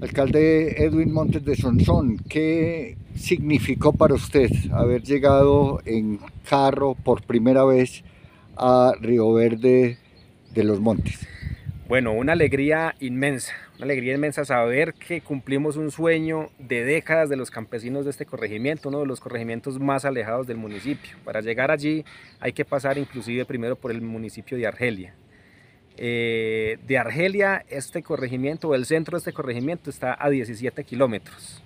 Alcalde Edwin Montes de Sonsón, ¿qué significó para usted haber llegado en carro por primera vez a Río Verde de los Montes? Bueno, una alegría inmensa, una alegría inmensa saber que cumplimos un sueño de décadas de los campesinos de este corregimiento, uno de los corregimientos más alejados del municipio. Para llegar allí hay que pasar inclusive primero por el municipio de Argelia. Eh, de Argelia, este corregimiento, el centro de este corregimiento está a 17 kilómetros.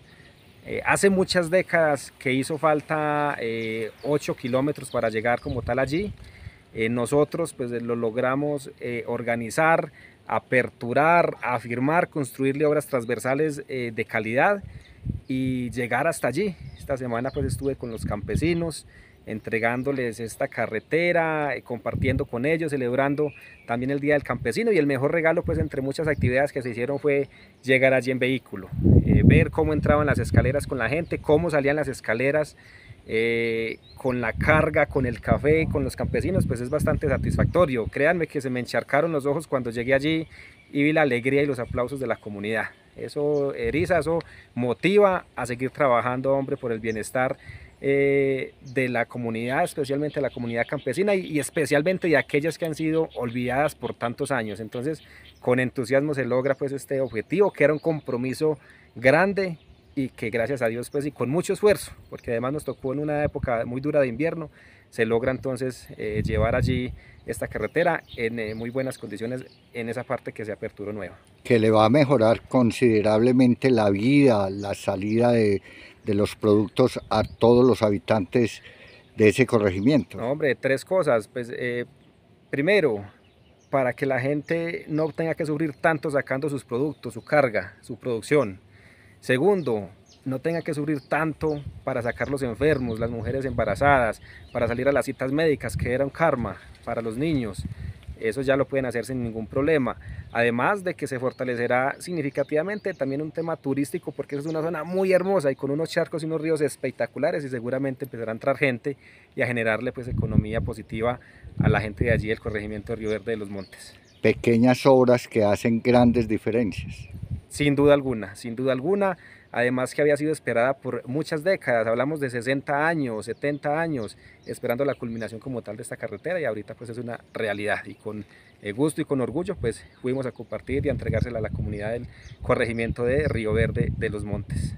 Eh, hace muchas décadas que hizo falta 8 eh, kilómetros para llegar como tal allí. nosotros pues lo logramos organizar, aperturar, afirmar, construirle obras transversales de calidad y llegar hasta allí. Esta semana pues estuve con los campesinos, entregándoles esta carretera, eh, compartiendo con ellos, celebrando también el Día del Campesino y el mejor regalo pues entre muchas actividades que se hicieron fue llegar allí en vehículo, eh, ver cómo entraban las escaleras con la gente, cómo salían las escaleras eh, con la carga, con el café, con los campesinos, pues es bastante satisfactorio. Créanme que se me encharcaron los ojos cuando llegué allí y vi la alegría y los aplausos de la comunidad. Eso eriza, eso motiva a seguir trabajando, hombre, por el bienestar eh, de la comunidad, especialmente la comunidad campesina y, especialmente de aquellas que han sido olvidadas por tantos años. Entonces, con entusiasmo se logra pues este objetivo, que era un compromiso grande y que gracias a Dios pues y con mucho esfuerzo, porque además nos tocó en una época muy dura de invierno, se logra entonces eh, llevar allí esta carretera en eh, muy buenas condiciones en esa parte que se aperturó nueva. Que le va a mejorar considerablemente la vida, la salida de, de los productos a todos los habitantes de ese corregimiento? hombre, tres cosas. Pues, eh, primero, para que la gente no tenga que sufrir tanto sacando sus productos, su carga, su producción. Segundo, no tenga que sufrir tanto para sacar los enfermos, las mujeres embarazadas, para salir a las citas médicas, que era un karma para los niños eso ya lo pueden hacer sin ningún problema. Además de que se fortalecerá significativamente también un tema turístico porque es una zona muy hermosa y con unos charcos y unos ríos espectaculares y seguramente empezará a entrar gente y a generarle pues economía positiva a la gente de allí del corregimiento de Río Verde de los Montes. Pequeñas obras que hacen grandes diferencias. Sin duda alguna, sin duda alguna además que había sido esperada por muchas décadas, hablamos de 60 años, 70 años, esperando la culminación como tal de esta carretera y ahorita pues es una realidad y con eh, gusto y con orgullo pues fuimos a compartir y a entregársela a la comunidad del corregimiento de Río Verde de los Montes.